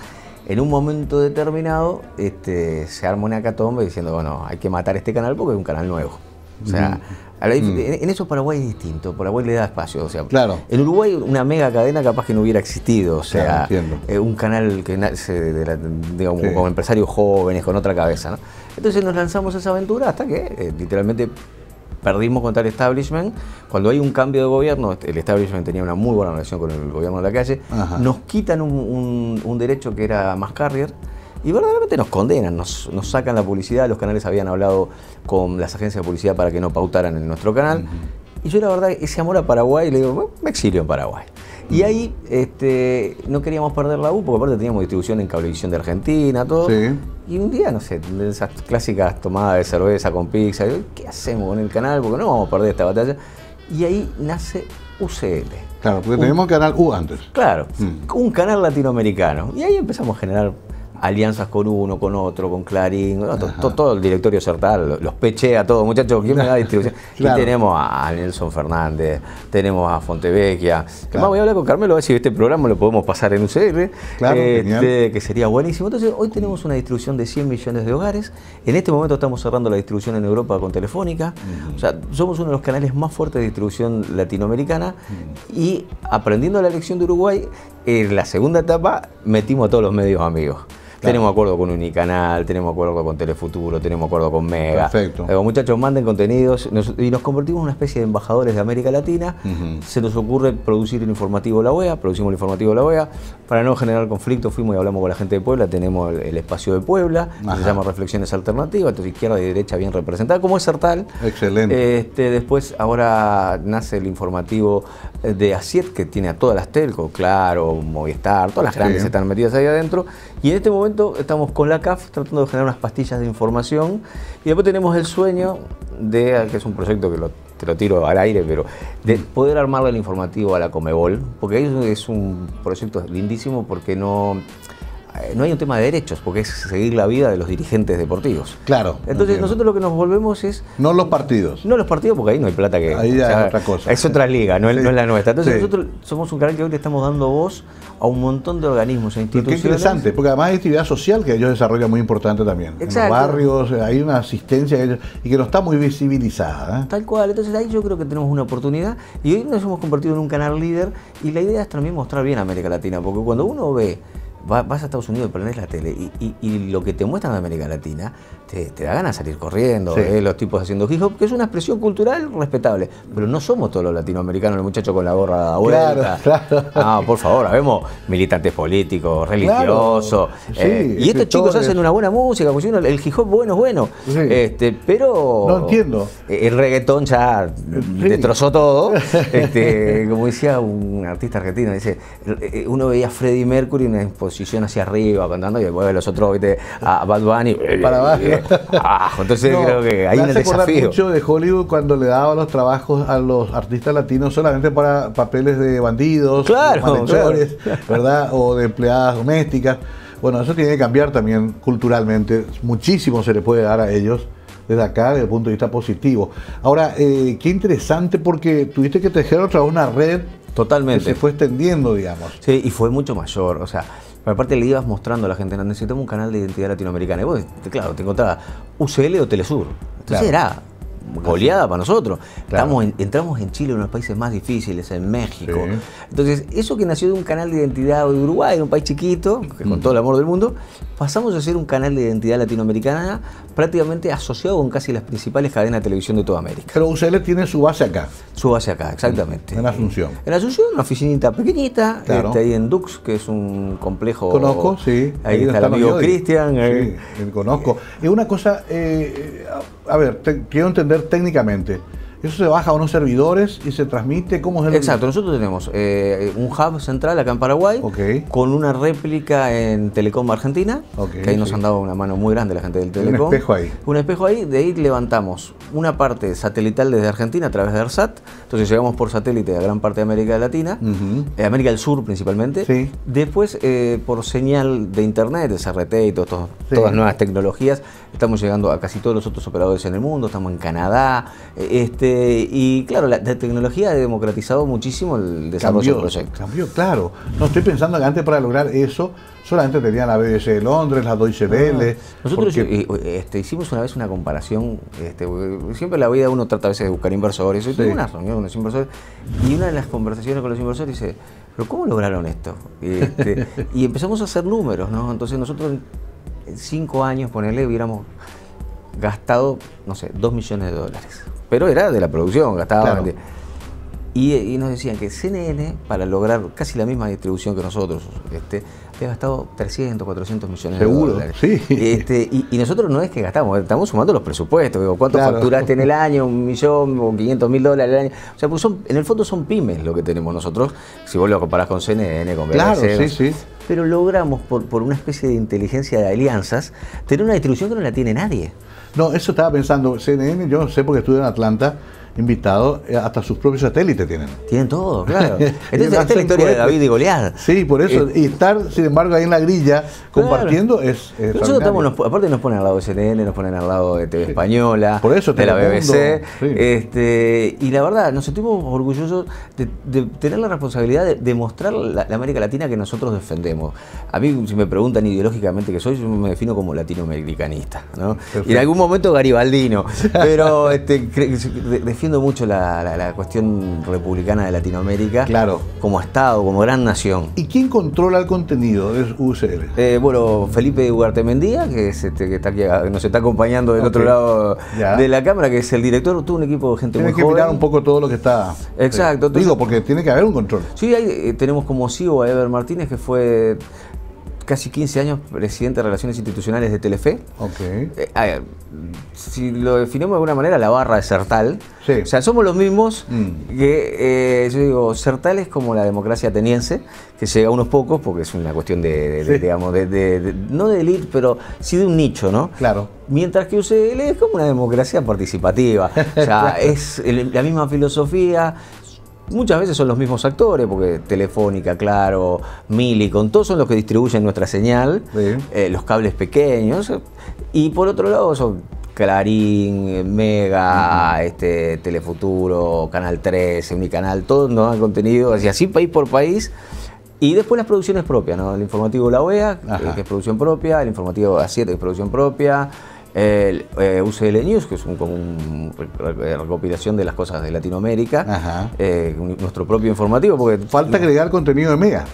en un momento determinado este, se arma una catombe diciendo, bueno, hay que matar este canal porque es un canal nuevo. O sea, en eso Paraguay es distinto, Paraguay le da espacio. O sea, claro. En Uruguay una mega cadena capaz que no hubiera existido. O sea, eh, un canal que nace de digamos, con empresarios jóvenes, con otra cabeza. ¿no? Entonces nos lanzamos a esa aventura hasta que eh, literalmente perdimos contra el establishment. Cuando hay un cambio de gobierno, el establishment tenía una muy buena relación con el gobierno de la calle, nos quitan un, derecho que era más carrier. Y verdaderamente nos condenan, nos, sacan la publicidad, los canales habían hablado con las agencias de publicidad para que no pautaran en nuestro canal. Y yo la verdad, ese amor a Paraguay, le digo, me exilio en Paraguay. Y ahí este, no queríamos perder la U, porque aparte teníamos distribución en Cablevisión de Argentina, todo. Y un día, no sé, esas clásicas tomadas de cerveza con pizza, ¿qué hacemos con el canal? Porque no vamos a perder esta batalla. Y ahí nace UCL. Claro, porque tenemos canal U antes. Claro, mm. un canal latinoamericano. Y ahí empezamos a generar alianzas con uno, con otro, con Clarín, todo, el directorio Certal, los pechea todo, muchachos, ¿quién me da distribución? [LAUGHS] Y tenemos a Nelson Fernández, tenemos a Fontevecchia, que más voy a hablar con Carmelo a ver si este programa lo podemos pasar en UCR, este, que sería buenísimo. Entonces, hoy tenemos una distribución de 100 millones de hogares, en este momento estamos cerrando la distribución en Europa con Telefónica, o sea, somos uno de los canales más fuertes de distribución latinoamericana. Y aprendiendo la lección de Uruguay, en la segunda etapa metimos a todos los medios amigos. Tenemos acuerdo con Unicanal, tenemos acuerdo con Telefuturo, tenemos acuerdo con Mega. Perfecto. Muchachos, manden contenidos y nos convertimos en una especie de embajadores de América Latina. Se nos ocurre producir el informativo de la OEA, producimos el informativo de la OEA. Para no generar conflicto, fuimos y hablamos con la gente de Puebla. Tenemos el, espacio de Puebla, que se llama Reflexiones Alternativas, entonces izquierda y derecha bien representada, como es Sertal. Excelente. Este, después, ahora nace el informativo de ASIET, que tiene a todas las telcos, Claro, Movistar, todas las grandes están metidas ahí adentro. Y en este momento estamos con la CAF tratando de generar unas pastillas de información. Y después tenemos el sueño de, que es un proyecto que te lo tiro al aire, pero de poder armarle el informativo a la Comebol, porque es un proyecto lindísimo porque no no hay un tema de derechos, porque es seguir la vida de los dirigentes deportivos. Claro. Entonces nosotros lo que nos volvemos es... No los partidos. No los partidos, porque ahí no hay plata que... Ahí ya es otra cosa. Es otra liga, no, es, la nuestra. Entonces nosotros somos un canal que hoy le estamos dando voz a un montón de organismos e instituciones. Qué interesante, porque además hay actividad social que ellos desarrollan muy importante también. Exacto. En los barrios eh, hay una asistencia y que no está muy visibilizada. ¿eh? Tal cual, entonces ahí yo creo que tenemos una oportunidad y hoy nos hemos convertido en un canal líder y la idea es también mostrar bien a América Latina, porque cuando uno ve vas a Estados Unidos, prendes la tele y, lo que te muestran en América Latina te, da ganas de salir corriendo, eh, los tipos haciendo hip hop, que es una expresión cultural respetable, pero no somos todos los latinoamericanos, los muchachos con la gorra a vuelta. Claro, Ah, por favor, vemos militantes políticos, religiosos. Eh, y estos chicos hacen una buena música, pues el hip hop bueno es bueno, este, pero... No entiendo. El reggaetón ya destrozó todo. [LAUGHS] Este, como decía un artista argentino, dice, uno veía a Freddie Mercury en una exposición posición hacia arriba cantando y después los otros, viste, a Bad Bunny. Para abajo. abajo. Entonces creo que ahí me el desafío. mucho de Hollywood cuando le daba los trabajos a los artistas latinos solamente para papeles de bandidos, claro, ¿verdad? O de empleadas domésticas. Bueno, eso tiene que cambiar también culturalmente. Muchísimo se le puede dar a ellos desde acá, desde el punto de vista positivo. Ahora, eh, qué interesante porque tuviste que tejer otra vez una red Totalmente. que se fue extendiendo, digamos. Sí, y fue mucho mayor. O sea, aparte le ibas mostrando a la gente, necesitamos un canal de identidad latinoamericana. Y vos, claro, te encontraba UCL o Telesur. Entonces era goleada para nosotros. Estamos entramos en Chile, uno de los países más difíciles, en México. Entonces, eso que nació de un canal de identidad de Uruguay, un país chiquito, con mm. todo el amor del mundo, pasamos a ser un canal de identidad latinoamericana prácticamente asociado con casi las principales cadenas de televisión de toda América. Pero UCL tiene su base acá. Su base acá, exactamente. En Asunción. En Asunción, una oficinita pequeñita, este, ahí en Dux, que es un complejo. Conozco, sí. Ahí, está el amigo Cristian. Sí, conozco. Y una cosa, eh, a ver, quiero entender técnicamente. Eso se baja a unos servidores y se transmite. ¿Cómo es el Exacto, nosotros tenemos eh, un hub central acá en Paraguay con una réplica en Telecom Argentina, que ahí nos han dado una mano muy grande la gente del Telecom. Un espejo ahí. Un espejo ahí, de ahí levantamos una parte satelital desde Argentina a través de ARSAT, entonces llegamos por satélite a gran parte de América Latina, eh, América del Sur principalmente. Sí. Después, eh, por señal de Internet, de CRT y todas las nuevas tecnologías, estamos llegando a casi todos los otros operadores en el mundo, estamos en Canadá, este este, y claro, la, tecnología ha democratizado muchísimo el desarrollo del proyecto. Cambió, claro. No estoy pensando que antes para lograr eso solamente tenía la BBC de Londres, la Deutsche Welle. nosotros este, hicimos una vez una comparación, este, siempre la vida uno trata a veces de buscar inversores. Yo una reunión con los inversores y una de las conversaciones con los inversores dice, pero ¿cómo lograron esto? Este, [LAUGHS] y empezamos a hacer números, ¿no? Entonces nosotros en cinco años, ponerle, hubiéramos gastado, no sé, dos millones de dólares pero era de la producción, gastaba. Y, nos decían que CNN, para lograr casi la misma distribución que nosotros, este, había gastado 300, 400 millones de dólares. Sí. Este, y, nosotros no es que gastamos, estamos sumando los presupuestos. Digo, ¿Cuánto facturaste en el año? ¿Un millón o 500 mil dólares al año? O sea, pues son, en el fondo son pymes lo que tenemos nosotros, si vos lo comparás con CNN, con Claro, sí, sí. Pero logramos, por, por una especie de inteligencia de alianzas, tener una distribución que no la tiene nadie. No, eso estaba pensando. CNN, yo sé porque estuve en Atlanta invitado, eh, hasta sus propios satélites tienen. Tienen todo, [LAUGHS] claro. esta es la historia de David y Goliat. Sí, por eso. Eh, y estar, sin embargo, ahí en la grilla compartiendo es. Nosotros estamos, aparte nos ponen al lado de CNN, nos ponen al lado de TV Española, por eso, de la BBC. Este, y la verdad, nos sentimos orgullosos de, tener la responsabilidad de, demostrar la, América Latina que nosotros defendemos. A mí, si me preguntan ideológicamente que soy, yo me defino como latinoamericanista. ¿no? Y en algún momento garibaldino. [LAUGHS] Pero este, defiendo mucho la, cuestión republicana de Latinoamérica. Claro. Como Estado, como gran nación. ¿Y quién controla el contenido de UCL? Eh, bueno, Felipe Ugarte Mendía, que, es este, que, está aquí, nos está acompañando del otro lado de la cámara, que es el director. Tuvo un equipo de gente tiene muy joven. Que mirar un poco todo lo que está. Exacto. Digo, porque tiene que haber un control. Sí, ahí eh, tenemos como CEO a Ever Martínez, que fue casi 15 años presidente de Relaciones Institucionales de Telefe. Ok. Eh, si lo definimos de alguna manera, la barra de Sertal. Sí. O sea, somos los mismos mm. que, eh, yo digo, Sertal es como la democracia ateniense, que llega a unos pocos, porque es una cuestión de, digamos, de, no de élite, pero sí de un nicho, ¿no? Claro. Mientras que UCL es como una democracia participativa. [LAUGHS] O sea, es la misma filosofía, muchas veces son los mismos actores, porque Telefónica, Claro, Milicon, todos son los que distribuyen nuestra señal, eh, los cables pequeños, y por otro lado son Clarín, Mega, este, Telefuturo, Canal 13, Unicanal, todos nos dan contenido, así, así país por país. Y después las producciones propias, ¿no? El informativo la OEA, que es producción propia, el informativo A7, que es producción propia, el eh, UCL News, que es un, como una recopilación de las cosas de Latinoamérica, eh, nuestro propio informativo. porque Falta agregar contenido de Mega.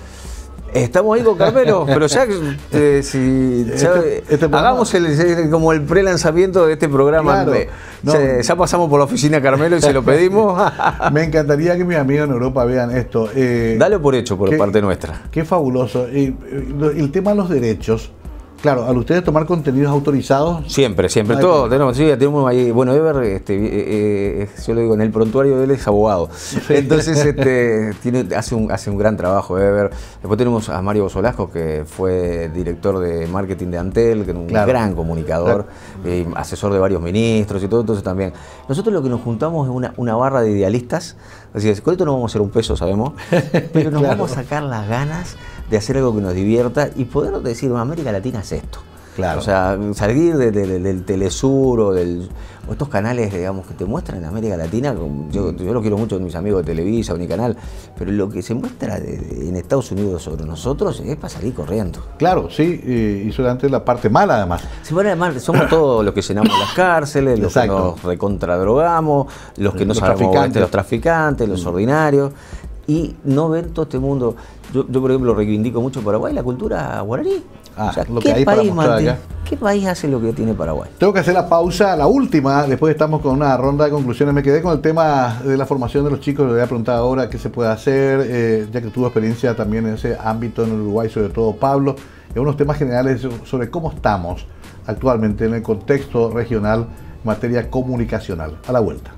Estamos ahí con Carmelo, [LAUGHS] pero ya, eh, si, este, este hagamos el, como el pre-lanzamiento de este programa. ya, pasamos por la oficina Carmelo y se lo pedimos. [LAUGHS] Me encantaría que mis amigos en Europa vean esto. Dale por hecho por parte nuestra. Qué fabuloso. el tema de los derechos Claro, al ustedes tomar contenidos autorizados. Siempre, siempre. Todo, tenemos, sí, tenemos ahí. Bueno, Ever, este, eh, eh, yo lo digo, en el prontuario de él es abogado. Entonces, [LAUGHS] este, tiene, hace, un, hace un gran trabajo, Ever. Después tenemos a Mario Bosolasco, que fue director de marketing de Antel, que es un gran comunicador, eh, asesor de varios ministros y todo. Entonces, también. Nosotros lo que nos juntamos es una, una barra de idealistas. Así es, con esto no vamos a hacer un peso, sabemos, [LAUGHS] pero nos vamos a sacar las ganas de hacer algo que nos divierta y poder decir, América Latina es esto. Claro. O sea, salir del Telesur o, del, estos canales, digamos, que te muestran en América Latina, yo, yo lo quiero mucho mis amigos de Televisa o canal pero lo que se muestra en Estados Unidos sobre nosotros es para salir corriendo. Claro, sí, y solamente la parte mala además. Sí, bueno, además somos todos los que llenamos las cárceles, los que nos recontradrogamos, los que no sabemos traficantes. los traficantes, los mm. ordinarios y no ven todo este mundo. Yo, por ejemplo, reivindico mucho Paraguay, la cultura guaraní. Ah, lo que hay país, para ¿Qué país hace lo que tiene Paraguay? Tengo que hacer la pausa, la última, después estamos con una ronda de conclusiones. Me quedé con el tema de la formación de los chicos, le voy a preguntar ahora qué se puede hacer, eh, ya que tuvo experiencia también en ese ámbito en Uruguay, sobre todo Pablo, y unos temas generales sobre cómo estamos actualmente en el contexto regional en materia comunicacional. A la vuelta.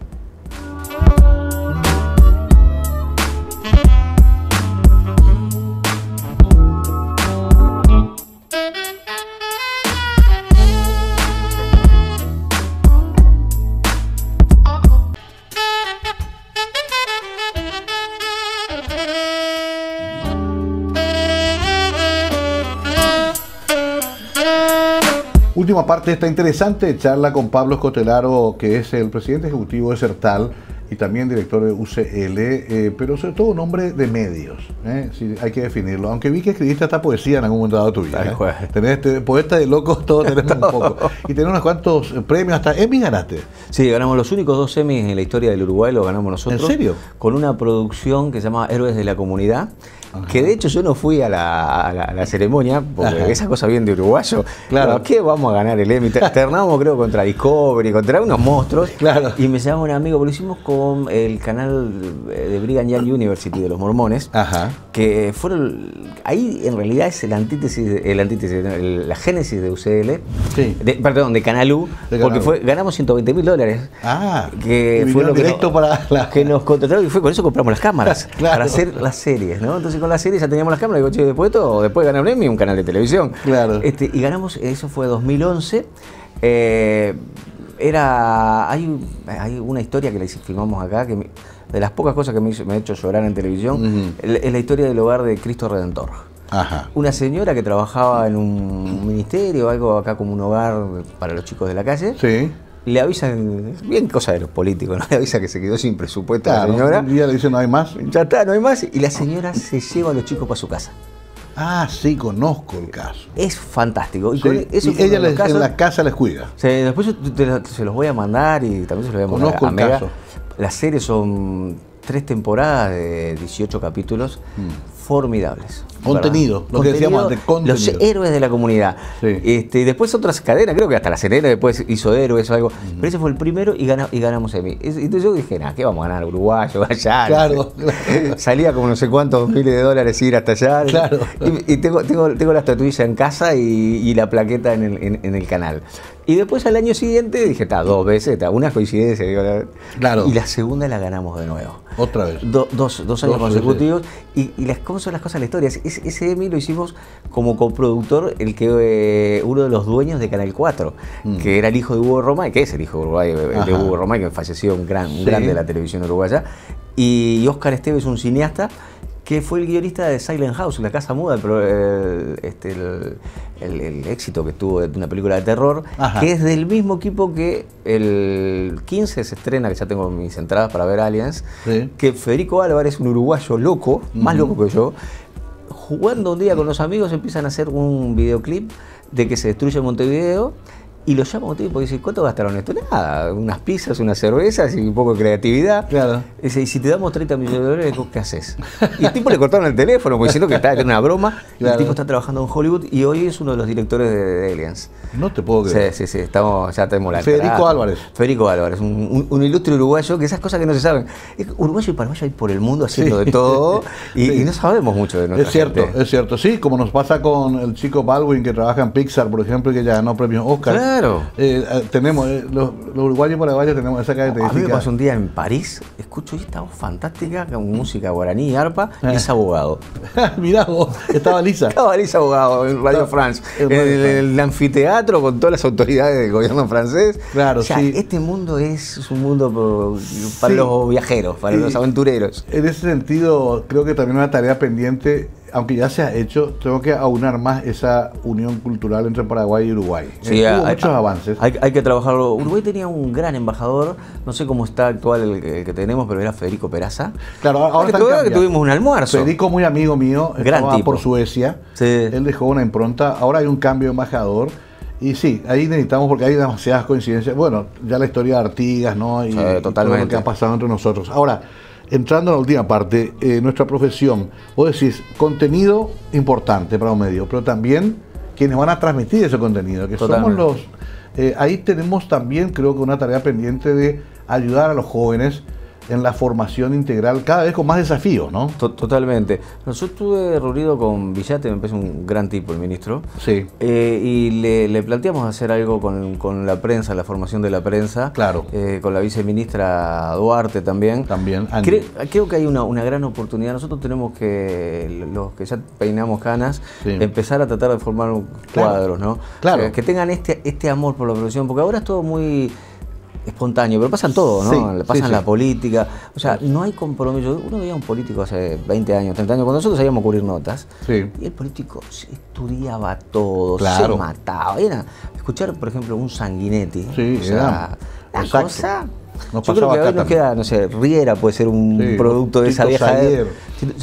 Última parte de esta interesante charla con Pablo Escotelaro, que es el presidente ejecutivo de CERTAL y también director de UCL, eh, pero sobre todo un hombre de medios, ¿eh? hay que definirlo. Aunque vi que escribiste esta poesía en algún momento dado tu vida. ¿eh? Tenés este, poeta de locos, todo tenés [LAUGHS] un poco. Y tenés unos cuantos premios, hasta Emmy ganaste. Sí, ganamos los únicos dos Emmys en la historia del Uruguay, los ganamos nosotros. ¿En serio? Con una producción que se llama Héroes de la Comunidad que de hecho yo no fui a la, ceremonia, porque esa cosa bien de uruguayo. Claro. ¿Qué vamos a ganar el Emmy? Ternamos creo contra Discovery, contra unos monstruos. Claro. Y me llama un amigo, lo hicimos con el canal de Brigham Young University de los mormones. Ajá. Que fueron. Ahí en realidad es el antítesis, el antítesis la génesis de UCL. Sí. perdón, de Canal U. porque fue, ganamos 120 mil dólares. Ah. Que fue lo directo para la... que nos contrataron y fue con eso compramos las cámaras. [LAUGHS] para hacer las series, ¿no? Entonces con la serie ya teníamos las cámaras, digo, che, después de todo, después de ganar Emmy, un canal de televisión. Claro. Este, y ganamos, eso fue 2011. Eh, era, hay, hay una historia que la filmamos acá, que de las pocas cosas que me, ha hecho llorar en televisión, es la historia del hogar de Cristo Redentor. Ajá. Una señora que trabajaba en un ministerio, algo acá como un hogar para los chicos de la calle. Sí le avisan, bien cosa de los políticos, ¿no? le avisa que se quedó sin presupuesto a la señora. Un día le dice no hay más. Ya está, no hay más. Y la señora se lleva a los chicos para su casa. Ah, sí, conozco el caso. Es fantástico. Y, ella en la casa les cuida. Sí, después se los voy a mandar y también se los voy a mandar conozco a Mega. El caso. Las series son tres temporadas de 18 capítulos. Mm formidables. Contenido, lo que decíamos de contenido. Los héroes de la comunidad. Este, y después otras cadenas, creo que hasta la Serena después hizo héroes o algo. Pero ese fue el primero y, y ganamos Emmy. Entonces yo dije, nada, ¿qué vamos a ganar? Uruguayo, [LAUGHS] allá. Claro, [LAUGHS] Salía como no sé cuántos miles de dólares ir hasta allá. Claro. Y, tengo, tengo, tengo, la estatuilla en casa y, la plaqueta en el, en el canal. Y después al año siguiente dije, está, dos veces, está, una coincidencia. claro. Y la segunda la ganamos de nuevo. Otra vez. dos, dos, años consecutivos. Y, las, ¿cómo son las cosas de la historia? Ese Emmy lo hicimos como coproductor, el que eh, uno de los dueños de Canal 4, mm. que era el hijo de Hugo Romay, que es el hijo de, Uruguay, de Hugo Romay, que falleció un gran, un grande de la televisión uruguaya. Y Oscar Esteves, un cineasta que fue el guionista de Silent House, La Casa Muda, el, este, el, éxito que tuvo de una película de terror, que es del mismo equipo que el 15 se estrena, que ya tengo mis entradas para ver Aliens, que Federico Álvarez, un uruguayo loco, más loco que yo, jugando un día con los amigos empiezan a hacer un videoclip de que se destruye Montevideo y lo llamo a un tipo y dice, ¿cuánto gastaron esto? Nada, unas pizzas, unas cervezas y un poco de creatividad. Claro. Dice, y si te damos 30 millones de dólares, ¿qué haces? Y el tipo le cortaron el teléfono, porque diciendo que estaba en una broma. Y el tipo está trabajando en Hollywood y hoy es uno de los directores de, Aliens. No te puedo creer. Sí, sí, sí, estamos, ya tenemos la Federico Álvarez. Federico Álvarez, un, ilustre uruguayo, que esas cosas que no se saben. Uruguayo y paraguayo hay por el mundo haciendo de todo y, no sabemos mucho de nuestra Es cierto, es cierto. Sí, como nos pasa con el chico Baldwin que trabaja en Pixar, por ejemplo, que ya ganó premios Oscar. Claro. Eh, eh, tenemos, eh, los, uruguayos y paraguayos tenemos esa característica. A mí me pasó un día en París, escucho esta voz fantástica con música guaraní y arpa, y es abogado. [LAUGHS] Mirá vos, estaba Lisa. [LAUGHS] estaba Lisa abogado en Radio France, en el, anfiteatro con todas las autoridades del gobierno francés. Claro, sí. Este mundo es un mundo para los viajeros, para los aventureros. En ese sentido, creo que también una tarea pendiente aunque ya se ha hecho, tengo que aunar más esa unión cultural entre Paraguay y Uruguay. Sí, hay, muchos avances. Hay, que trabajarlo. Uruguay tenía un gran embajador, no sé cómo está actual el, que tenemos, pero era Federico Peraza. Claro, ahora que tuvimos un almuerzo. Federico, muy amigo mío, gran estaba por Suecia. Él dejó una impronta. Ahora hay un cambio de embajador. Y sí, ahí necesitamos, porque hay demasiadas coincidencias. Bueno, ya la historia de Artigas, ¿no? Y, totalmente. lo que ha pasado entre nosotros. Ahora, entrando a la última parte, eh, nuestra profesión, vos decís, contenido importante para un medio, pero también quienes van a transmitir ese contenido, que somos los... Eh, ahí tenemos también, creo que una tarea pendiente de ayudar a los jóvenes en la formación integral, cada vez con más desafíos, ¿no? Totalmente. Yo estuve reunido con Villate, me parece un gran tipo el ministro. Sí. Eh, y le, planteamos hacer algo con, la prensa, la formación de la prensa. Claro. Eh, con la viceministra Duarte también. También. Creo, que hay una, gran oportunidad. Nosotros tenemos que, los que ya peinamos canas, empezar a tratar de formar cuadros, ¿no? Claro. Eh, que tengan este, este amor por la profesión, porque ahora es todo muy espontáneo, pero pasan todo, ¿no? pasan la política. O sea, no hay compromiso. Uno veía a un político hace 20 años, 30 años, cuando nosotros sabíamos cubrir notas. Y el político estudiaba todo, se mataba. Era escuchar, por ejemplo, un Sanguinetti. O sea, la cosa yo creo que hoy nos queda, no sé, Riera puede ser un producto de esa vieja.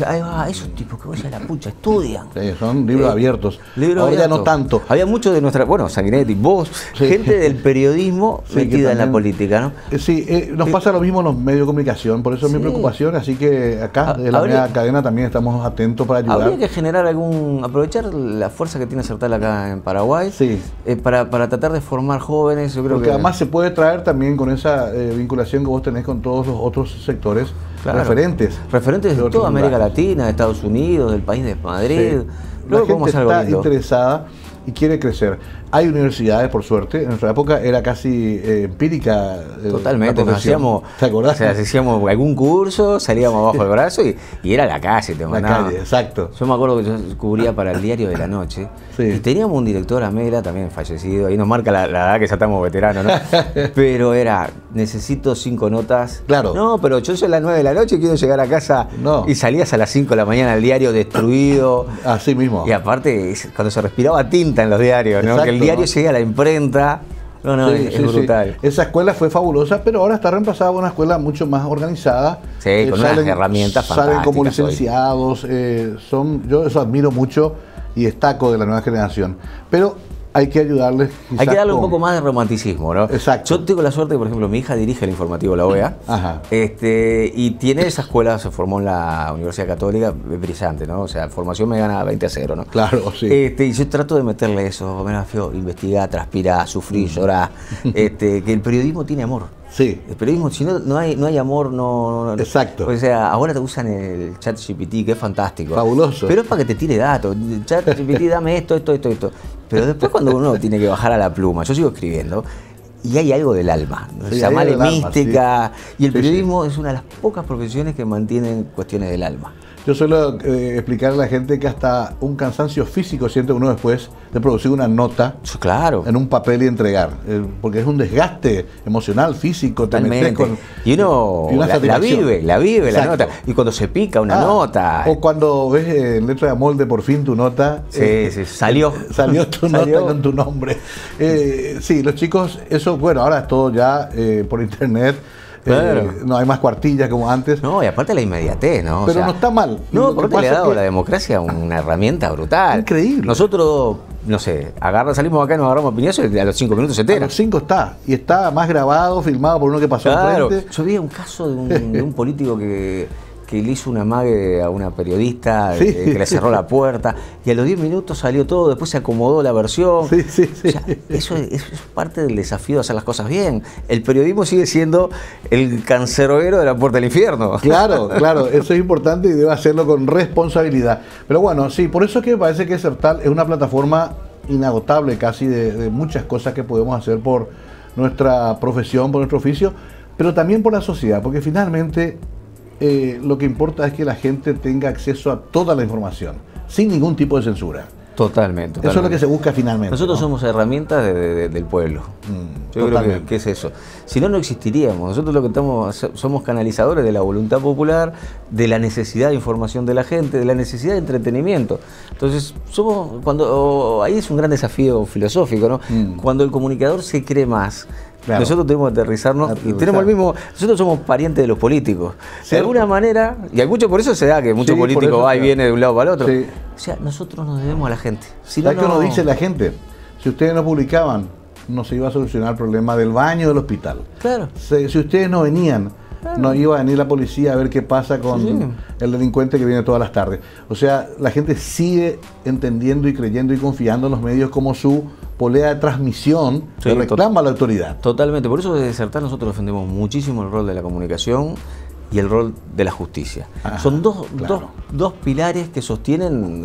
Ahí va, esos tipos que vaya a la pucha, estudian. Sí, son libros abiertos. Libros Ahora ya no tanto. Había muchos de nuestra, bueno, Sanguinetti, vos, gente del [LAUGHS] periodismo metida en la política, ¿no? Eh, sí, eh, nos pasa lo mismo en los medios de comunicación, por eso es mi preocupación, así que acá de la media cadena también estamos atentos para ayudar. Habría que generar algún, aprovechar la fuerza que tiene Sertal acá en Paraguay, sí. Eh, para, para tratar de formar jóvenes, yo creo Porque además se puede traer también con esa vinculación que vos tenés con todos los otros sectores referentes. Referentes de, toda América Latina, de Estados Unidos, del país de Madrid. la gente está interesada y quiere crecer. Hay universidades, por suerte. En nuestra época era casi eh, empírica. Eh, Totalmente. Nos hacíamos, ¿Te acordás? hacíamos algún curso, salíamos abajo del brazo y, era la calle. Te la calle, exacto. Yo me acuerdo que yo cubría para el diario de la noche. Y teníamos un director, Amela, también fallecido. Ahí nos marca la, edad que ya estamos veteranos, ¿no? [LAUGHS] pero era, necesito cinco notas. Claro. No, pero yo soy a las nueve de la noche y quiero llegar a casa. No. Y salías a las cinco de la mañana al diario destruido. Así mismo. Y aparte, cuando se respiraba tinta en los diarios, ¿no? diario llega a la imprenta. No, no, es, brutal. Esa escuela fue fabulosa, pero ahora está reemplazada por una escuela mucho más organizada. Sí, eh, con unas herramientas Salen como licenciados, eh, son, yo eso admiro mucho y destaco de la nueva generación. Pero hay que ayudarles. Hay que darle un poco más de romanticismo, ¿no? Exacto. Yo tengo la suerte, por ejemplo, mi hija dirige el informativo La OEA. Ajá. Este, y tiene esa escuela, se formó en la Universidad Católica, brillante, ¿no? O sea, formación me gana 20 a 0, ¿no? Claro, sí. Este, y yo trato de meterle eso, me feo, investigar, transpirar, sufrir, llorar. este, que el periodismo tiene amor. Sí. El periodismo, si no, no, hay, no hay amor, no, Exacto. O sea, ahora te usan el chat GPT, que es fantástico. Fabuloso. Pero es para que te tire datos. Chat GPT, [LAUGHS] dame esto, esto, esto, esto. Pero después cuando uno tiene que bajar a la pluma, yo sigo escribiendo, y hay algo del alma, sí, se mística, y el periodismo es una de las pocas profesiones que mantienen cuestiones del alma. Yo suelo eh, explicarle a la gente que hasta un cansancio físico siente uno después de producir una nota claro. en un papel y entregar, eh, porque es un desgaste emocional, físico, Totalmente. y uno la, vive, la vive la nota. Y cuando se pica una ah, nota. O cuando ves en letra de molde por fin tu nota. Sí, eh, sí, salió. Salió tu [LAUGHS] nota con tu nombre. sí, los chicos, eso, bueno, ahora es todo ya por internet Eh, no hay más cuartillas como antes. No, y aparte la inmediatez, ¿no? Pero no está mal. No, porque le ha dado a la democracia una herramienta brutal. Increíble. Nosotros, no sé, agarra, salimos acá y nos agarramos a piñazo y a los cinco minutos se entera. A los cinco está. Y está más grabado, filmado por uno que pasó claro. Yo vi un caso de un [LAUGHS] político que que le hizo una mague a una periodista, eh, que le cerró la puerta, y a los 10 minutos salió todo, después se acomodó la versión. Sí, sí, sí. eso, es, parte del desafío de hacer las cosas bien. El periodismo sigue siendo el canceroero de la puerta del infierno. Claro, [LAUGHS] claro, eso es importante y debe hacerlo con responsabilidad. Pero bueno, sí, por eso es que me parece que Sertal es una plataforma inagotable casi de, de muchas cosas que podemos hacer por nuestra profesión, por nuestro oficio, pero también por la sociedad, porque finalmente eh, lo que importa es que la gente tenga acceso a toda la información, sin ningún tipo de censura. Totalmente, Eso es lo que se busca finalmente. Nosotros somos herramientas del pueblo. Mm, Yo creo que, es eso. Si no, no existiríamos. Nosotros lo que estamos, somos canalizadores de la voluntad popular, de la necesidad de información de la gente, de la necesidad de entretenimiento. Entonces, somos cuando ahí es un gran desafío filosófico, ¿no? Mm. Cuando el comunicador se cree más nosotros tenemos que aterrizarnos y tenemos el mismo. Nosotros somos parientes de los políticos. De alguna manera, y hay mucho por eso se da que mucho político va y viene de un lado para el otro. O sea, nosotros nos debemos a la gente. Si no, que uno dice la gente? Si ustedes no publicaban, no se iba a solucionar el problema del baño del hospital. Claro. Si, ustedes no venían, no iba a venir la policía a ver qué pasa con el delincuente que viene todas las tardes. O sea, la gente sigue entendiendo y creyendo y confiando en los medios como su polea de transmisión que reclama la autoridad. Totalmente, por eso desde Certar nosotros defendemos muchísimo el rol de la comunicación y el rol de la justicia. Son dos, dos, pilares que sostienen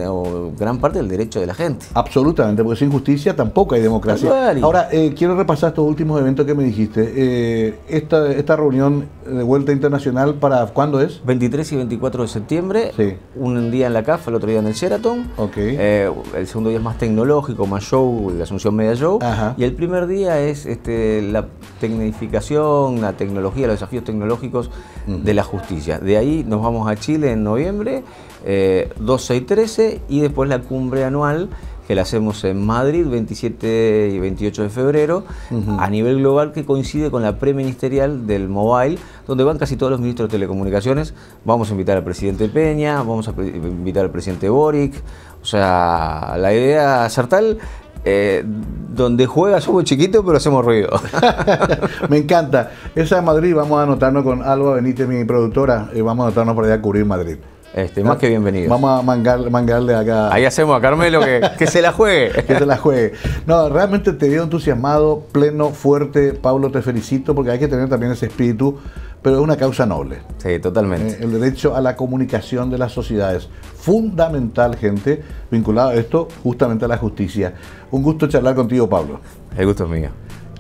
gran parte del derecho de la gente. Absolutamente, porque sin justicia tampoco hay democracia. Ahora, eh, quiero repasar estos últimos eventos que me dijiste. Eh, esta, esta reunión de vuelta internacional, ¿para cuándo es? 23 y 24 de septiembre. Sí. Un día en la CAF, el otro día en el Sheraton. Okay. Eh, el segundo día es más tecnológico, más show, la Asunción Media Show. Y el primer día es este, la tecnificación, la tecnología, los desafíos tecnológicos de la justicia. De ahí nos vamos a Chile en noviembre, 12 y 13, y después la cumbre anual que la hacemos en Madrid 27 y 28 de febrero, a nivel global que coincide con la preministerial del mobile, donde van casi todos los ministros de telecomunicaciones. Vamos a invitar al presidente Peña, vamos a invitar al presidente Boric. O sea, la idea Sartal eh, donde juega somos chiquitos, pero hacemos ruido. [LAUGHS] Me encanta. Esa de Madrid, vamos a anotarnos con Alba Benítez, mi productora, y vamos a anotarnos para allá a cubrir Madrid. Este, más que bienvenido. Vamos a mangar, mangarle acá. Ahí hacemos a Carmelo que, que se la juegue. [LAUGHS] que se la juegue. No, realmente te veo entusiasmado, pleno, fuerte. Pablo, te felicito porque hay que tener también ese espíritu, pero es una causa noble. Sí, totalmente. Eh, el derecho a la comunicación de las sociedades. Fundamental, gente, vinculado a esto, justamente a la justicia. Un gusto charlar contigo, Pablo. El gusto es mío.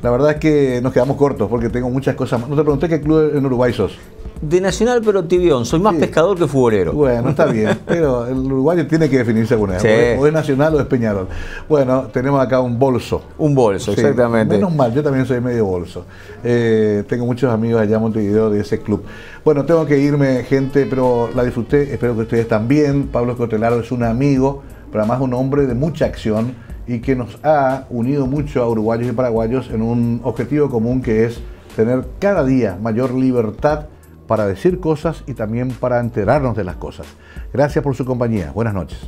La verdad es que nos quedamos cortos porque tengo muchas cosas. No te pregunté qué club en Uruguay sos. De Nacional, pero tibión. Soy más pescador que futbolero. Bueno, está bien. [LAUGHS] pero el uruguayo tiene que definirse alguna vez. O es Nacional o es Peñarol. Bueno, tenemos acá un bolso. Un bolso, exactamente. Menos mal, yo también soy medio bolso. Eh, tengo muchos amigos allá en Montevideo de ese club. Bueno, tengo que irme, gente, pero la disfruté. Espero que ustedes también. Pablo Cotelaro es un amigo, pero además un hombre de mucha acción y que nos ha unido mucho a uruguayos y paraguayos en un objetivo común que es tener cada día mayor libertad para decir cosas y también para enterarnos de las cosas. Gracias por su compañía. Buenas noches.